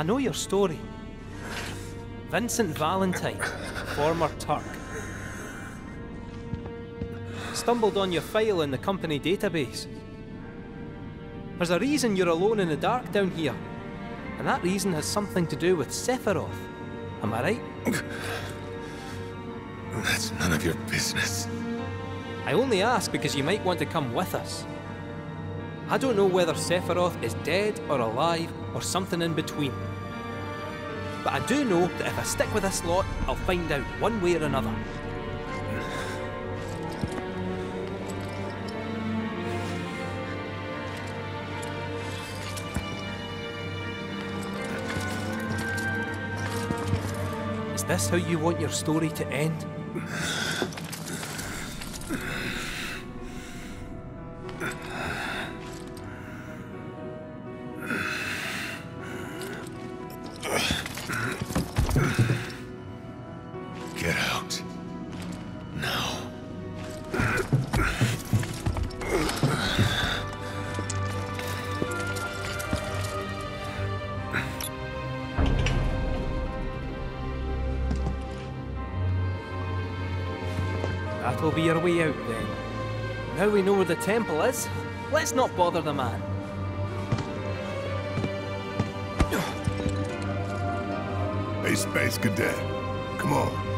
I know your story. Vincent Valentine, former Turk. Stumbled on your file in the company database. There's a reason you're alone in the dark down here, and that reason has something to do with Sephiroth. Am I right? That's none of your business. I only ask because you might want to come with us. I don't know whether Sephiroth is dead or alive or something in between. But I do know that if I stick with this lot, I'll find out one way or another. Is this how you want your story to end? Get out. Now. That'll be your way out then. Now we know where the temple is, let's not bother the man. Hey, Space Cadet. Come on.